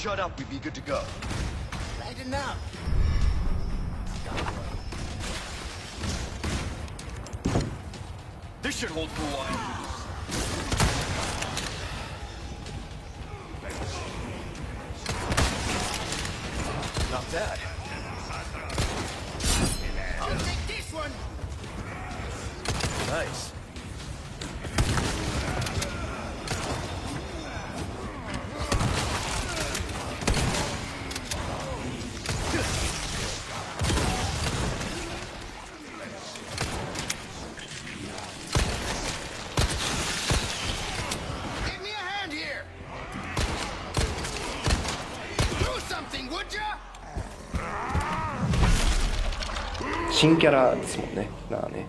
shut up, we'd be good to go. Lighten enough. This should hold for a while. Not bad. I'll take this one. Nice. 新キャラですもんね。なあね。